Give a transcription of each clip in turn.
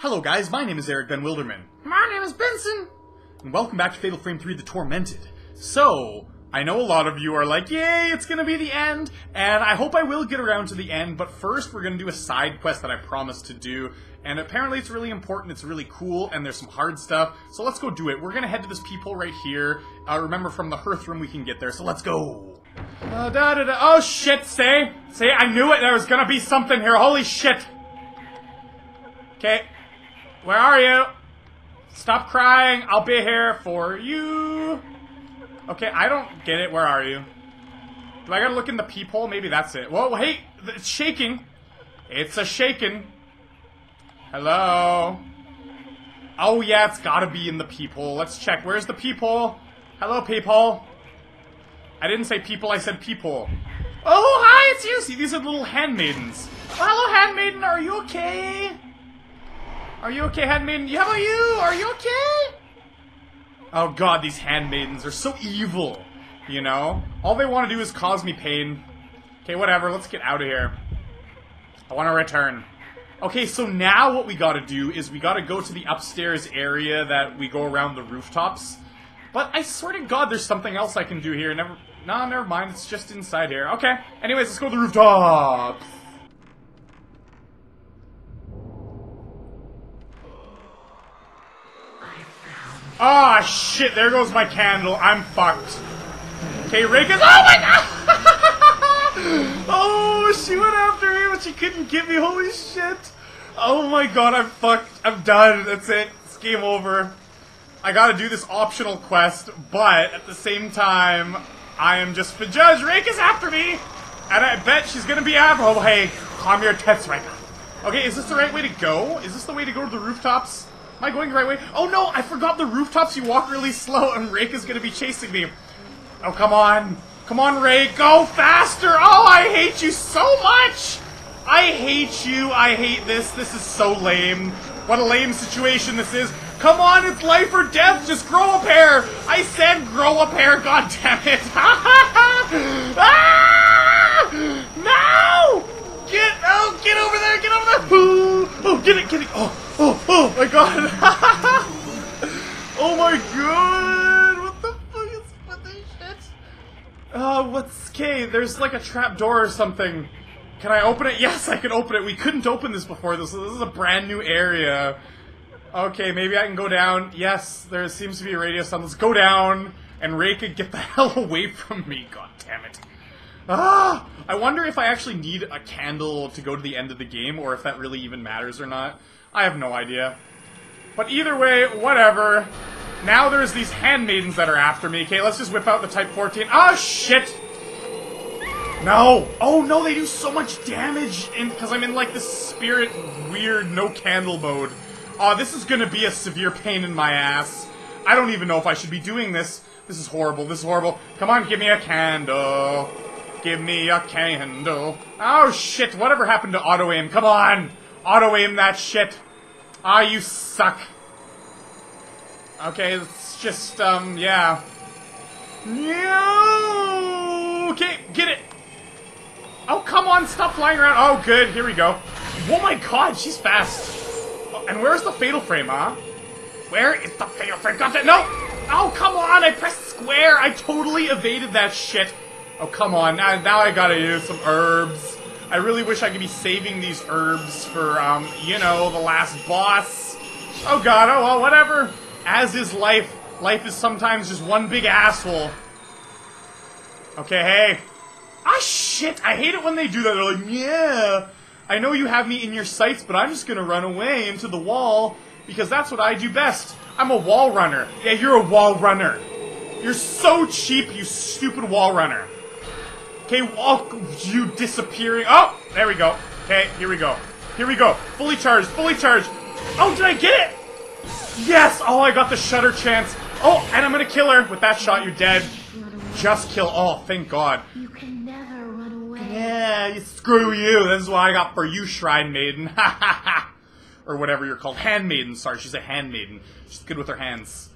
Hello guys, my name is Eric Van Wilderman. My name is Benson. And welcome back to Fatal Frame 3 The Tormented. So, I know a lot of you are like, yay, it's gonna be the end, and I hope I will get around to the end, but first we're gonna do a side quest that I promised to do, and apparently it's really important, it's really cool, and there's some hard stuff, so let's go do it. We're gonna head to this peephole right here. Uh, remember, from the hearth room we can get there, so let's go! Uh, da, da, da. Oh shit, say! Say, I knew it, there was gonna be something here, holy shit! Okay, where are you? Stop crying, I'll be here for you! Okay, I don't get it. Where are you? Do I gotta look in the peephole? Maybe that's it. Whoa, hey! It's shaking! It's a shaking. Hello? Oh, yeah, it's gotta be in the peephole. Let's check. Where's the peephole? Hello, peephole. I didn't say people, I said peephole. Oh, hi, it's you! See, these are little handmaidens. Oh, hello, handmaiden, are you okay? Are you okay, handmaiden? How about you? Are you okay? Oh god, these handmaidens are so evil. You know? All they want to do is cause me pain. Okay, whatever, let's get out of here. I want to return. Okay, so now what we gotta do is we gotta go to the upstairs area that we go around the rooftops. But I swear to god there's something else I can do here. Never, no, never mind, it's just inside here. Okay, anyways, let's go to the rooftops. Ah, oh, shit, there goes my candle. I'm fucked. Okay, Rick is- Oh my god! oh, she went after me, but she couldn't get me. Holy shit. Oh my god, I'm fucked. I'm done. That's it. It's game over. I gotta do this optional quest, but at the same time, I am just- the judge, Rick is after me! And I bet she's gonna be after- Oh, hey, calm your tits right now. Okay, is this the right way to go? Is this the way to go to the rooftops? Am I going the right way? Oh no, I forgot the rooftops. You walk really slow and Rake is gonna be chasing me. Oh, come on. Come on, Rake, go faster! Oh, I hate you so much! I hate you. I hate this. This is so lame. What a lame situation this is. Come on, it's life or death. Just grow a pair. I said grow a pair. God damn it. ah! Get, oh, get over there. Get over there. Oh, get it, get it. Oh. Oh, oh my god! oh my god! What the fuck is this shit? Uh, what's okay? There's like a trap door or something. Can I open it? Yes, I can open it. We couldn't open this before. This, this is a brand new area. Okay, maybe I can go down. Yes, there seems to be a radio sound. Let's go down, and Ray could get the hell away from me. God damn it. Ah! I wonder if I actually need a candle to go to the end of the game, or if that really even matters or not. I have no idea. But either way, whatever. Now there's these handmaidens that are after me. Okay, let's just whip out the Type 14. Oh, shit! No! Oh, no, they do so much damage because I'm in, like, this spirit weird no-candle mode. Oh, this is gonna be a severe pain in my ass. I don't even know if I should be doing this. This is horrible. This is horrible. Come on, give me a candle. Give me a candle. Oh, shit. Whatever happened to auto-aim? Come on! Auto-aim that shit. Ah, you suck. Okay, it's just, um, yeah. No! Okay, get it! Oh, come on, stop flying around. Oh, good, here we go. Oh my god, she's fast. Oh, and where's the fatal frame, huh? Where is the fatal frame? Got that? No! Oh, come on, I pressed square. I totally evaded that shit. Oh, come on, now, now I gotta use some herbs. I really wish I could be saving these herbs for, um, you know, the last boss. Oh god, oh well, whatever. As is life. Life is sometimes just one big asshole. Okay, hey. Ah, shit! I hate it when they do that. They're like, yeah, I know you have me in your sights, but I'm just gonna run away into the wall because that's what I do best. I'm a wall runner. Yeah, you're a wall runner. You're so cheap, you stupid wall runner. Okay, walk you disappearing. Oh, there we go. Okay, here we go. Here we go. Fully charged, fully charged. Oh, did I get it? Yes! Oh, I got the shutter chance. Oh, and I'm gonna kill her. With that shot, you're dead. Just kill. Oh, thank God. You can never run away. Yeah, screw you. This is what I got for you, Shrine Maiden. Ha ha ha. Or whatever you're called. Handmaiden. Sorry, she's a handmaiden. She's good with her hands.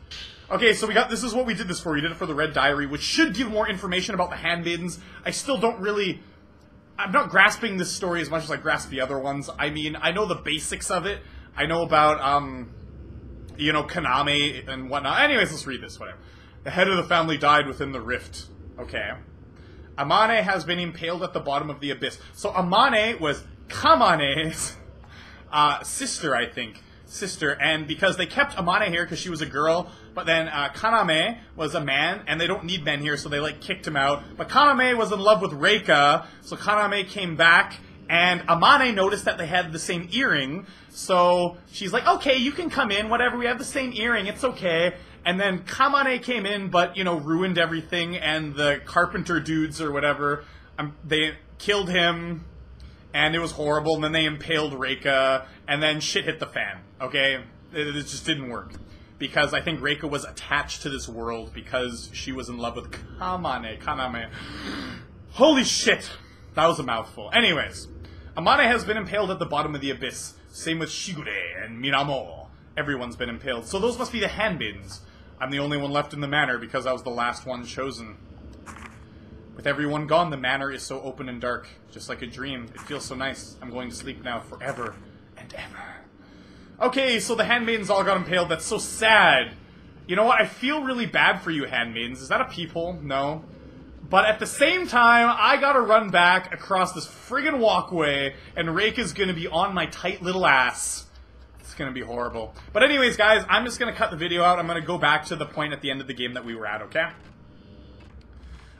Okay, so we got, this is what we did this for. We did it for the Red Diary, which should give more information about the handmaidens. I still don't really, I'm not grasping this story as much as I grasp the other ones. I mean, I know the basics of it. I know about, um, you know, Kaname and whatnot. Anyways, let's read this, whatever. The head of the family died within the rift. Okay. Amane has been impaled at the bottom of the abyss. So Amane was Kamane's uh, sister, I think. Sister, and because they kept Amane here because she was a girl, but then uh, Kaname was a man, and they don't need men here, so they like kicked him out. But Kaname was in love with Reika, so Kaname came back, and Amane noticed that they had the same earring, so she's like, okay, you can come in, whatever, we have the same earring, it's okay. And then Kamane came in, but, you know, ruined everything, and the carpenter dudes or whatever, um, they killed him, and it was horrible, and then they impaled Reika, and then shit hit the fan, okay? It, it just didn't work. Because I think Reika was attached to this world because she was in love with Kamane. Eh, Kaname. Holy shit! That was a mouthful. Anyways, Amane has been impaled at the bottom of the abyss. Same with Shigure and Miramo. Everyone's been impaled. So those must be the Hanbins. I'm the only one left in the manor because I was the last one chosen. With everyone gone, the manor is so open and dark, just like a dream. It feels so nice. I'm going to sleep now forever and ever. Okay, so the handmaidens all got impaled. That's so sad. You know what? I feel really bad for you, handmaidens. Is that a peephole? No. But at the same time, I gotta run back across this friggin' walkway, and Reika's gonna be on my tight little ass. It's gonna be horrible. But anyways, guys, I'm just gonna cut the video out. I'm gonna go back to the point at the end of the game that we were at, okay?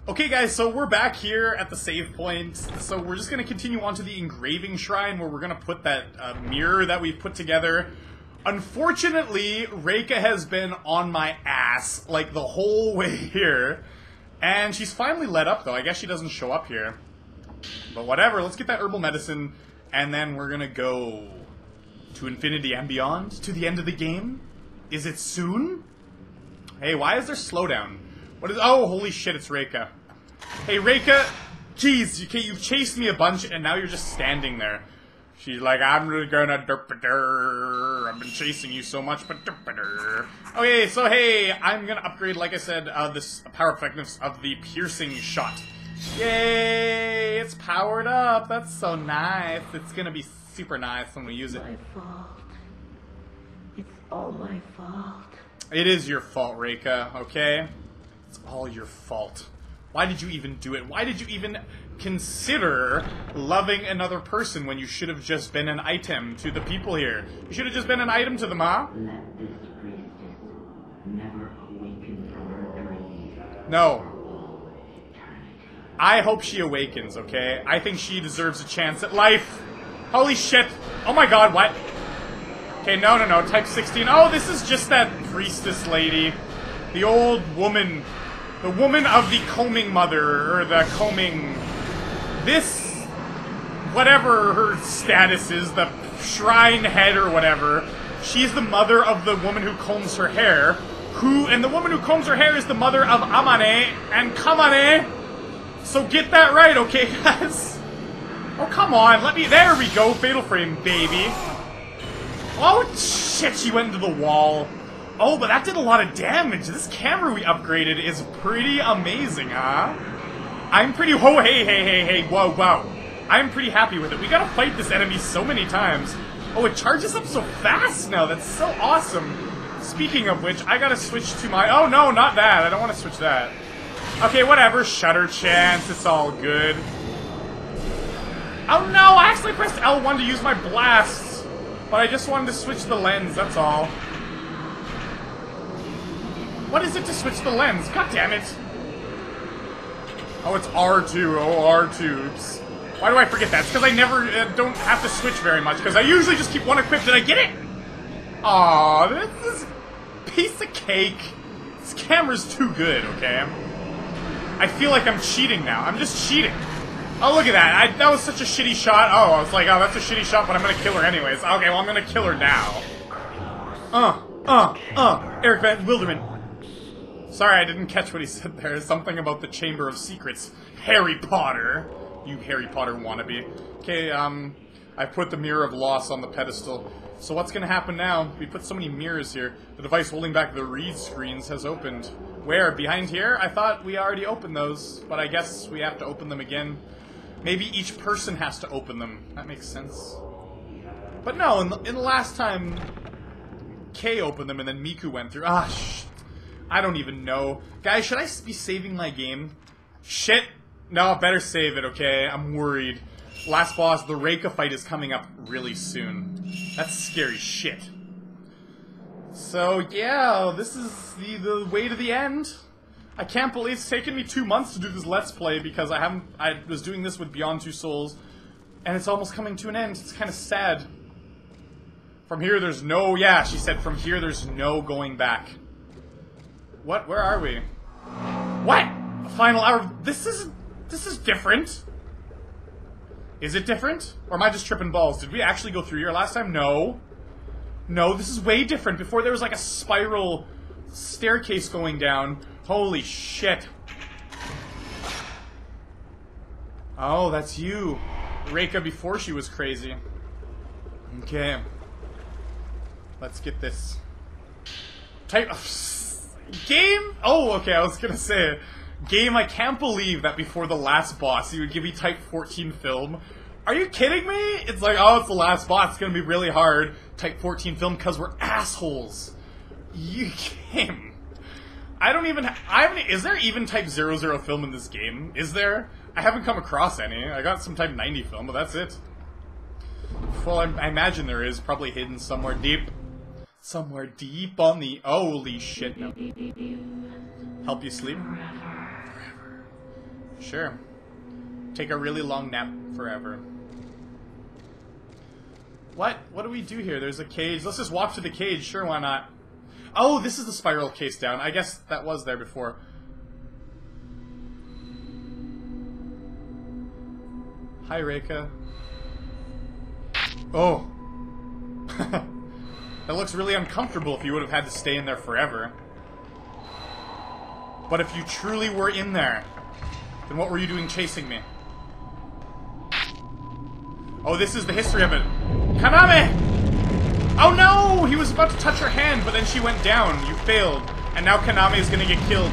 Okay guys, so we're back here at the save point. So we're just going to continue on to the engraving shrine where we're going to put that uh, mirror that we've put together. Unfortunately, Reika has been on my ass like the whole way here. And she's finally let up though. I guess she doesn't show up here. But whatever, let's get that herbal medicine and then we're to go to infinity and beyond, to the end of the game. Is it soon? Hey, why is there slowdown? What is? Oh, holy shit! It's Reika. Hey, Reika. Jeez, you you've chased me a bunch, and now you're just standing there. She's like, I'm really gonna derp I've been chasing you so much, but derp Okay, so hey, I'm gonna upgrade, like I said, uh, this power effectiveness of the piercing shot. Yay! It's powered up. That's so nice. It's gonna be super nice when we use it. My fault. It's all my fault. It is your fault, Reika. Okay. It's all your fault. Why did you even do it? Why did you even consider loving another person when you should have just been an item to the people here? You should have just been an item to them, huh? Let this never awaken from her dream. No. I hope she awakens, okay? I think she deserves a chance at life. Holy shit. Oh my god, what? Okay, no, no, no. Type 16. Oh, this is just that priestess lady. The old woman. The woman of the combing mother, or the combing... This... Whatever her status is, the shrine head or whatever. She's the mother of the woman who combs her hair. Who, and the woman who combs her hair is the mother of Amane and Kamane. So get that right, okay, guys? Oh, come on, let me, there we go, Fatal Frame, baby. Oh, shit, she went into the wall. Oh, but that did a lot of damage. This camera we upgraded is pretty amazing, huh? I'm pretty, oh, hey, hey, hey, hey, whoa, whoa. I'm pretty happy with it. We gotta fight this enemy so many times. Oh, it charges up so fast now. That's so awesome. Speaking of which, I gotta switch to my... Oh, no, not that. I don't want to switch that. Okay, whatever. Shutter chance. It's all good. Oh, no. I actually pressed L1 to use my blasts. But I just wanted to switch the lens. That's all. What is it to switch the lens? God damn it. Oh, it's R2. Oh, R2. Oops. Why do I forget that? It's because I never uh, don't have to switch very much, because I usually just keep one equipped. Did I get it? Aw, this is piece of cake. This camera's too good, okay? I feel like I'm cheating now. I'm just cheating. Oh, look at that. I, that was such a shitty shot. Oh, I was like, oh, that's a shitty shot, but I'm gonna kill her anyways. Okay, well, I'm gonna kill her now. Uh, uh, uh, Eric Van Wilderman. Sorry, I didn't catch what he said there. Something about the Chamber of Secrets. Harry Potter. You Harry Potter wannabe. Okay, um, I put the Mirror of Loss on the pedestal. So what's gonna happen now? We put so many mirrors here. The device holding back the read screens has opened. Where? Behind here? I thought we already opened those, but I guess we have to open them again. Maybe each person has to open them. That makes sense. But no, in the, in the last time, Kei opened them and then Miku went through. Ah, I don't even know. Guys, should I be saving my game? Shit. No, better save it, okay? I'm worried. Last boss, the Reika fight is coming up really soon. That's scary shit. So, yeah, this is the, the way to the end. I can't believe it's taken me two months to do this Let's Play because I haven't. I was doing this with Beyond Two Souls, and it's almost coming to an end. It's kind of sad. From here, there's no. Yeah, she said. From here, there's no going back. What? Where are we? What? Final hour. This is. This is different. Is it different? Or am I just tripping balls? Did we actually go through here last time? No. No, this is way different. Before there was like a spiral staircase going down. Holy shit. Oh, that's you. Reika before she was crazy. Okay. Let's get this. Type of game? Oh, okay, I was gonna say game. I can't believe that before the last boss, you would give me Type 14 film. Are you kidding me? It's like, oh, it's the last boss. It's gonna be really hard. Type 14 film because we're assholes. You game. I don't even. I haven't. Is there even Type 00 film in this game? Is there? I haven't come across any. I got some Type 90 film, but that's it. Well, I, I imagine there is, probably hidden somewhere deep. Somewhere deep on the. Holy shit, no. Help you sleep? Sure. Take a really long nap forever. What? What do we do here? There's a cage. Let's just walk to the cage. Sure, why not? Oh, this is the spiral case down. I guess that was there before. Hi, Reika. Oh. that looks really uncomfortable if you would have had to stay in there forever. But if you truly were in there, then what were you doing chasing me? Oh, this is the history of it. Kaname! Oh no! He was about to touch her hand, but then she went down. You failed. And now Kaname is gonna get killed.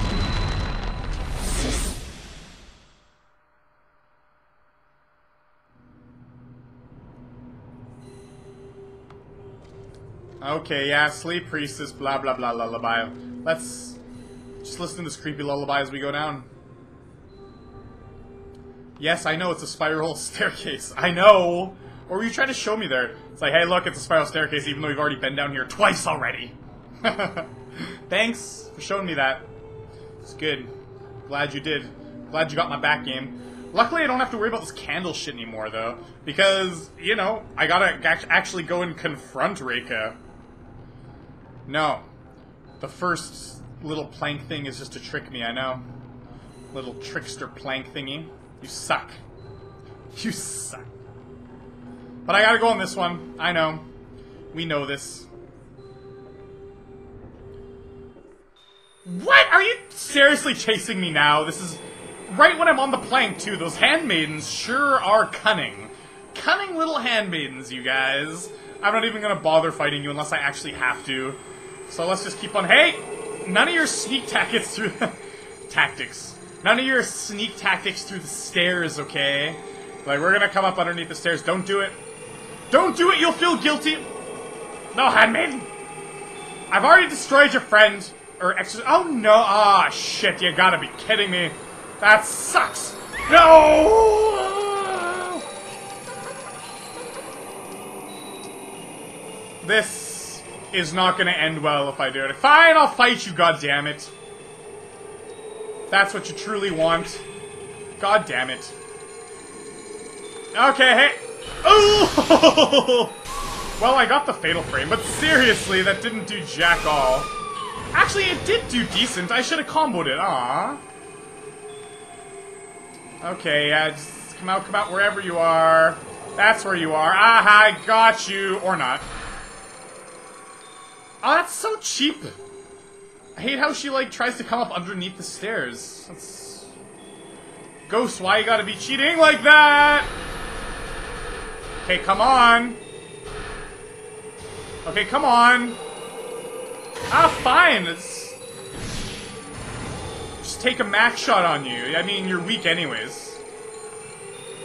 Okay, yeah, sleep priestess, blah blah blah lullaby. Let's just listen to this creepy lullaby as we go down. Yes, I know it's a spiral staircase. I know! Or were you trying to show me there? It's like, hey, look, it's a spiral staircase, even though we've already been down here twice already. Thanks for showing me that. It's good. Glad you did. Glad you got my back game. Luckily, I don't have to worry about this candle shit anymore, though. Because, you know, I gotta actually go and confront Reika. No. The first little plank thing is just to trick me, I know. Little trickster plank thingy. You suck. You suck. But I gotta go on this one. I know. We know this. What? Are you seriously chasing me now? This is right when I'm on the plank, too. Those handmaidens sure are cunning. Cunning little handmaidens, you guys. I'm not even gonna bother fighting you unless I actually have to. So let's just keep on. Hey! None of your sneak tactics through the tactics. None of your sneak tactics through the stairs, okay? Like, we're gonna come up underneath the stairs. Don't do it. Don't do it, you'll feel guilty. No, handmaiden. I've already destroyed your friend. Or ex- Oh no! Ah, shit! You gotta be kidding me. That sucks. No. This is not gonna end well if I do it. Fine, I'll fight you. God damn it. That's what you truly want. God damn it. Okay, hey. Oh! Well, I got the fatal frame, but seriously, that didn't do jack all. Actually, it did do decent. I should have comboed it. Ah. Okay, yeah, just come out, come out wherever you are. That's where you are. Aha, I got you. Or not. Oh, that's so cheap. I hate how she, like, tries to come up underneath the stairs. That's... Ghost, why you gotta be cheating like that? Okay, come on. Okay, come on. Ah, fine. It's... Just take a max shot on you. I mean, you're weak anyways.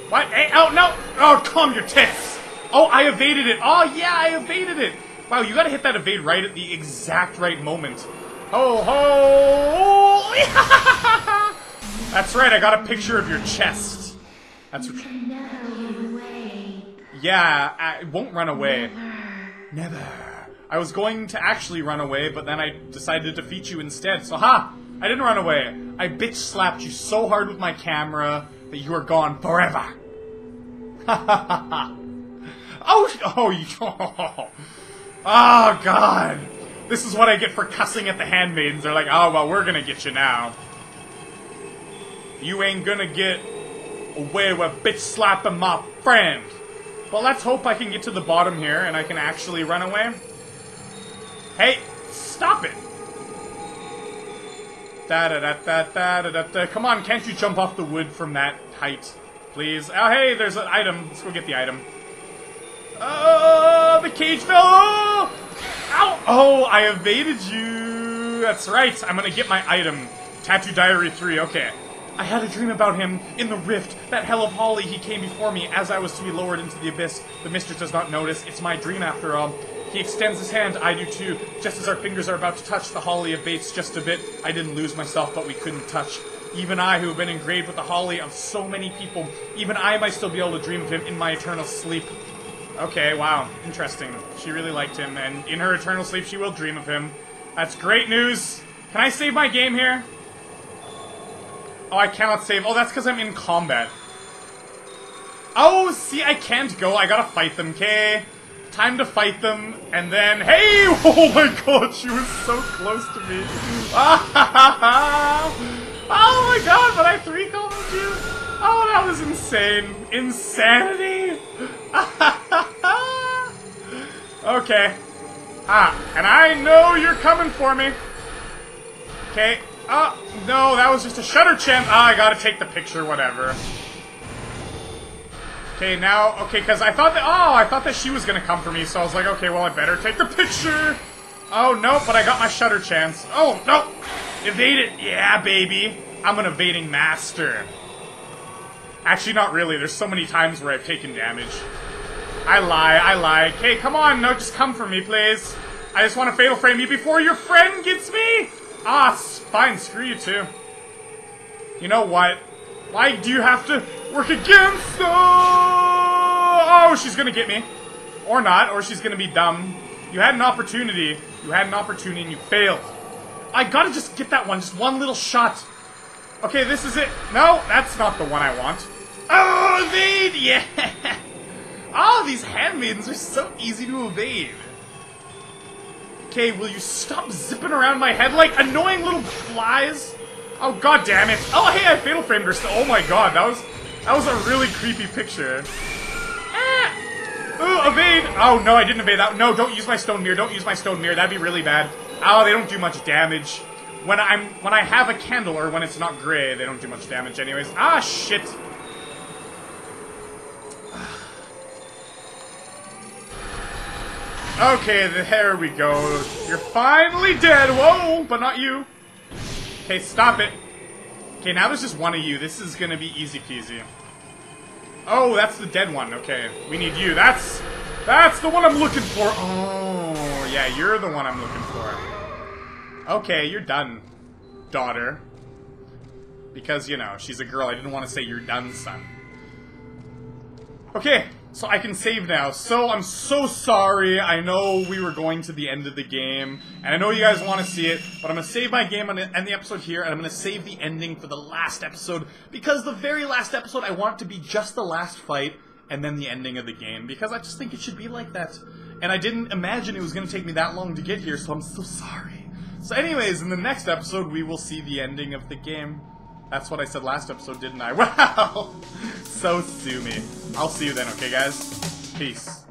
What? Hey, oh, no! Oh, calm your tits! Oh, I evaded it! Oh, yeah, I evaded it! Wow, you gotta hit that evade right at the exact right moment. Oh, ho, ho! That's right, I got a picture of your chest. That's what Never run away. Yeah, I won't run away. Never. Never. I was going to actually run away, but then I decided to defeat you instead. So ha! I didn't run away. I bitch slapped you so hard with my camera that you are gone forever. Ha ha ha ha. Oh, oh, you. Oh, God. This is what I get for cussing at the handmaidens. They're like, oh, well, we're gonna get you now. You ain't gonna get away with bitch slapping my friend. Well, let's hope I can get to the bottom here and I can actually run away. Hey, stop it! Da da da da da da da da. Come on, can't you jump off the wood from that height, please? Oh, hey, there's an item. Let's go get the item. Oh, the cage fell. Ow! Oh, I evaded you. That's right. I'm gonna get my item. Tattoo Diary 3. Okay. I had a dream about him in the rift. That hell of Holly, he came before me as I was to be lowered into the abyss. The mistress does not notice. It's my dream after all. He extends his hand, I do too. Just as our fingers are about to touch, the holly abates just a bit. I didn't lose myself, but we couldn't touch. Even I, who have been engraved with the holly of so many people, even I might still be able to dream of him in my eternal sleep. Okay, wow, interesting. She really liked him, and in her eternal sleep, she will dream of him. That's great news. Can I save my game here? Oh, I cannot save. Oh, that's because I'm in combat. Oh, see, I can't go. I gotta fight them, okay? Time to fight them, and then, hey! Oh my god, she was so close to me. oh my god, but I three comboed you? Oh, that was insane. Insanity! Okay. Ah, and I know you're coming for me. Okay. Oh, no, that was just a shutter champ. Ah, I gotta take the picture, whatever. Okay, now, okay, because I thought that, oh, I thought that she was gonna come for me, so I was like, okay, well, I better take the picture. Oh, no, but I got my shutter chance. Oh, no. Evade it. Yeah, baby. I'm an evading master. Actually, not really. There's so many times where I've taken damage. I lie, I lie. Okay, come on, no, just come for me, please. I just want to fatal frame you before your friend gets me! Ah, fine, screw you too. You know what? Why do you have to work against the... Oh, she's gonna get me. Or not, or she's gonna be dumb. You had an opportunity. You had an opportunity and you failed. I gotta just get that one, just one little shot. Okay, this is it. No, that's not the one I want. Oh, evade! Yeah! Oh, these handmaidens are so easy to evade. Okay, will you stop zipping around my head like annoying little flies? Oh god damn it. Oh hey, I fatal framed her. Oh my god, that was that was a really creepy picture. Ah! Ooh, evade! Oh no, I didn't evade that. No, don't use my stone mirror. Don't use my stone mirror. That'd be really bad. Oh, they don't do much damage. When I'm when I have a candle or when it's not gray, they don't do much damage anyways. Ah shit. Okay, there we go. You're finally dead. Whoa, but not you. Okay, stop it. Okay, now there's just one of you. This is gonna be easy peasy. Oh, that's the dead one. Okay, we need you. That's that's the one I'm looking for. Oh, yeah, you're the one I'm looking for. Okay, you're done, daughter. Because, you know, she's a girl. I didn't want to say you're done, son. Okay, so I can save now. So I'm so sorry. I know we were going to the end of the game, and I know you guys want to see it, but I'm gonna save my game and end the episode here, and I'm gonna save the ending for the last episode because the very last episode I want it to be just the last fight and then the ending of the game because I just think it should be like that. And I didn't imagine it was gonna take me that long to get here, so I'm so sorry. So, anyways, in the next episode, we will see the ending of the game. That's what I said last episode, didn't I? Wow! so sue me. I'll see you then, okay, guys? Peace.